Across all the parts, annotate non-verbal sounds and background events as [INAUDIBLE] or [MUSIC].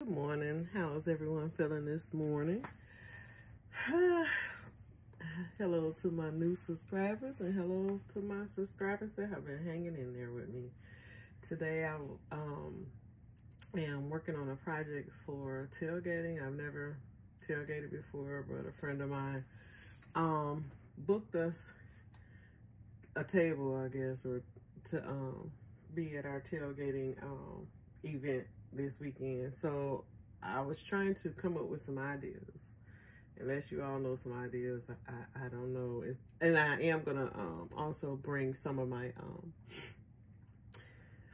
Good morning. How's everyone feeling this morning? [SIGHS] hello to my new subscribers and hello to my subscribers that have been hanging in there with me. Today I um, am working on a project for tailgating. I've never tailgated before, but a friend of mine um, booked us a table, I guess, or to um, be at our tailgating um, event this weekend. So I was trying to come up with some ideas. Unless you all know some ideas, I, I, I don't know. It's, and I am going to um, also bring some of my um,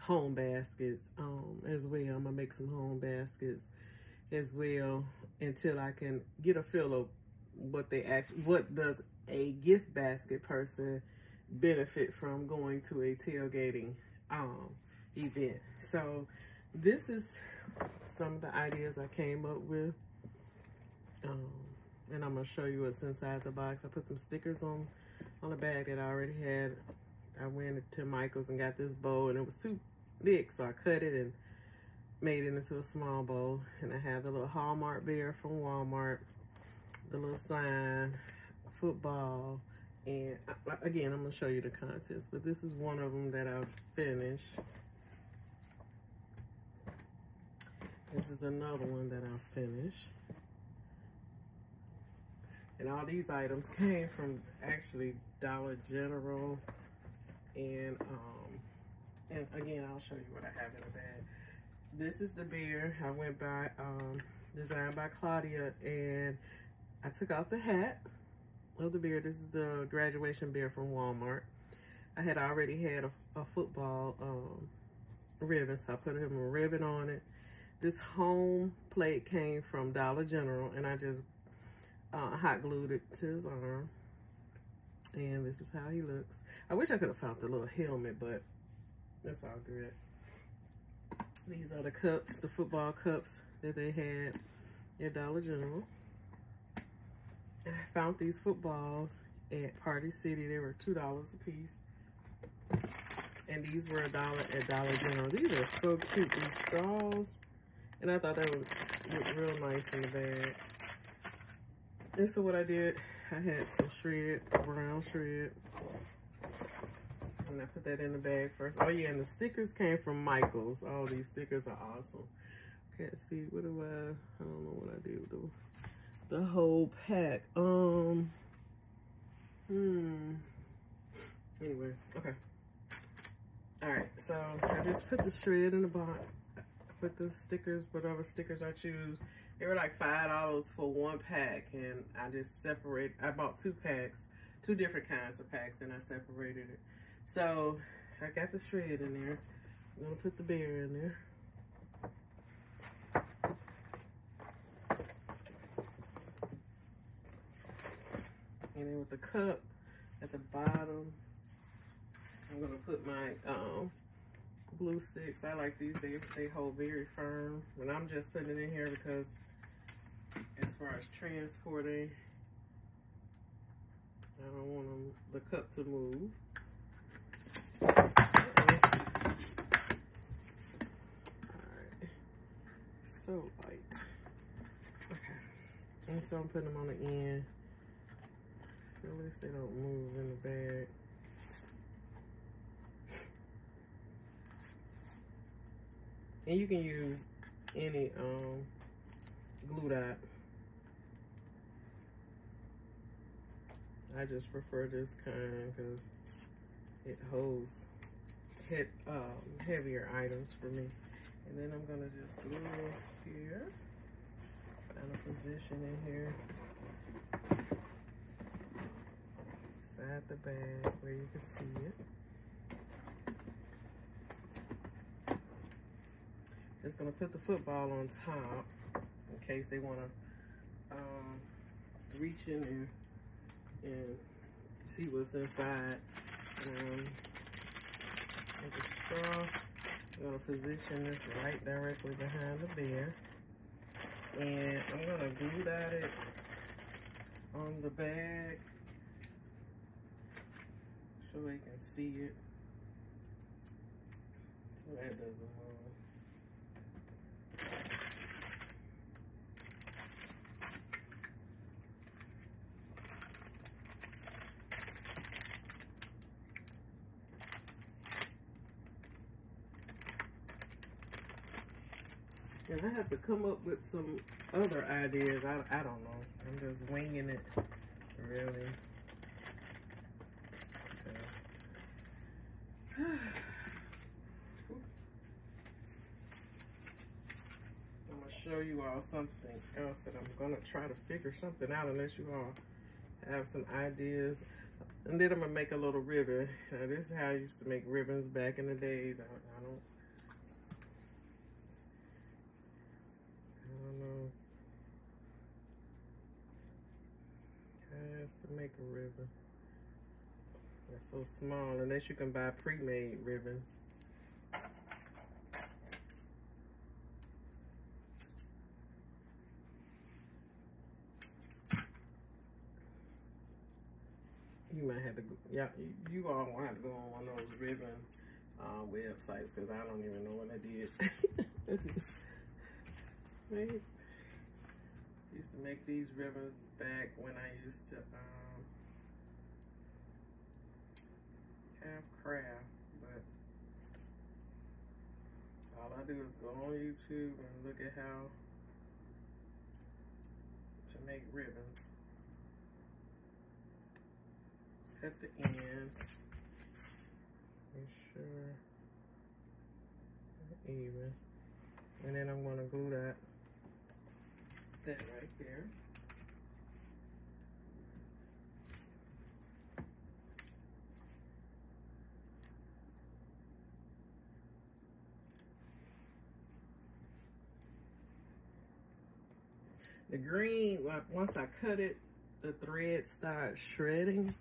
home baskets um, as well. I'm going to make some home baskets as well until I can get a feel of what they actually, what does a gift basket person benefit from going to a tailgating um, event. So this is some of the ideas I came up with. Um, and I'm gonna show you what's inside the box. I put some stickers on on the bag that I already had. I went to Michael's and got this bowl and it was too big, so I cut it and made it into a small bowl. And I have the little Hallmark bear from Walmart, the little sign, football, and again, I'm gonna show you the contents, but this is one of them that I've finished. This is another one that I'll finish. And all these items came from actually Dollar General. And um, and again, I'll show you what I have in the bag. This is the beer I went by, um, designed by Claudia. And I took out the hat of the beer. This is the graduation beer from Walmart. I had already had a, a football um, ribbon, so I put him a ribbon on it. This home plate came from Dollar General, and I just uh, hot glued it to his arm. And this is how he looks. I wish I could have found the little helmet, but that's all good. These are the cups, the football cups that they had at Dollar General. I found these footballs at Party City. They were $2 a piece. And these were a dollar at Dollar General. These are so cute, these straws. And I thought that would look real nice in the bag. And so what I did, I had some shred, brown shred. And I put that in the bag first. Oh yeah, and the stickers came from Michael's. All these stickers are awesome. Can't see, what do I, I don't know what I did with the, the whole pack. Um, hmm. Anyway, okay. All right, so I just put the shred in the box put the stickers, whatever stickers I choose. They were like $5 for one pack. And I just separate, I bought two packs, two different kinds of packs, and I separated it. So I got the shred in there. I'm gonna put the bear in there. And then with the cup at the bottom, I'm gonna put my um, glue sticks. I like these. They, they hold very firm. And I'm just putting it in here because as far as transporting, I don't want them, the cup to move. So light. Okay. And so I'm putting them on the end. So at least they don't move in the bag. And you can use any um, glue dot. I just prefer this kind because it holds hit, um, heavier items for me. And then I'm gonna just glue it here, kind of position in here, side the bag where you can see it. Just gonna put the football on top in case they wanna um, reach in and, and see what's inside. Um, I'm gonna position this right directly behind the beer. And I'm gonna glue that it on the bag so they can see it. So that doesn't move. And I have to come up with some other ideas. I, I don't know. I'm just winging it, really. [SIGHS] I'm gonna show you all something else that I'm gonna try to figure something out unless you all have some ideas. And then I'm gonna make a little ribbon. Now, this is how I used to make ribbons back in the days. I, I don't don't know. Has to make a ribbon. That's so small, unless you can buy pre-made ribbons. You might have to, go, yeah, you all want to go on one of those ribbon uh, websites because I don't even know what I did. [LAUGHS] Used to make these ribbons back when I used to um, have craft, but all I do is go on YouTube and look at how to make ribbons. Cut the ends. Make sure even. And then I'm to glue that that right there. The green, once I cut it, the thread starts shredding,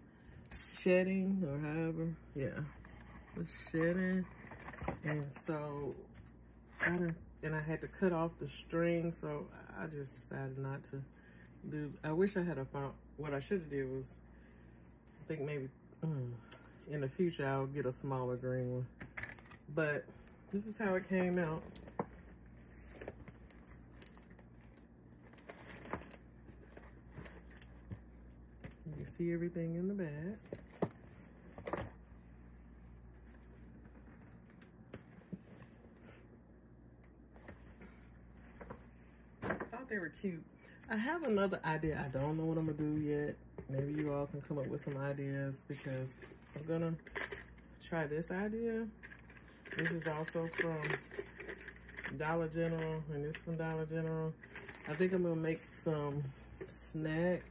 shedding, or however, yeah, it's shedding. And so, I don't and I had to cut off the string, so I just decided not to do. I wish I had a. What I should have did was, I think maybe mm, in the future I'll get a smaller green one. But this is how it came out. You can see everything in the back. they were cute. I have another idea. I don't know what I'm gonna do yet. Maybe you all can come up with some ideas because I'm gonna try this idea. This is also from Dollar General and this from Dollar General. I think I'm gonna make some snack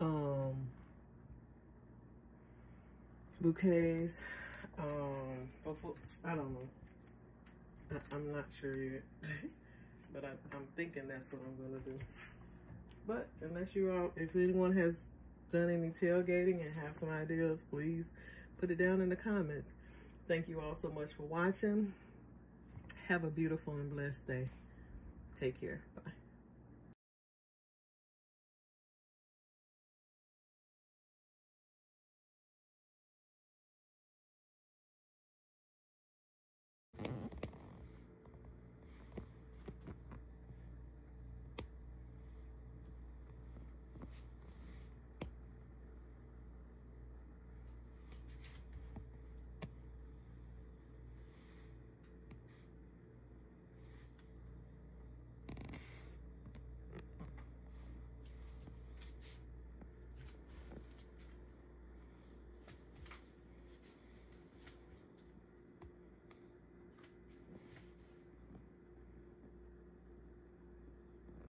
um, bouquets. Um, I don't know. I, I'm not sure yet. [LAUGHS] but I, am thinking that's what I'm gonna do. But unless you all, if anyone has done any tailgating and have some ideas, please put it down in the comments. Thank you all so much for watching. Have a beautiful and blessed day. Take care. Bye.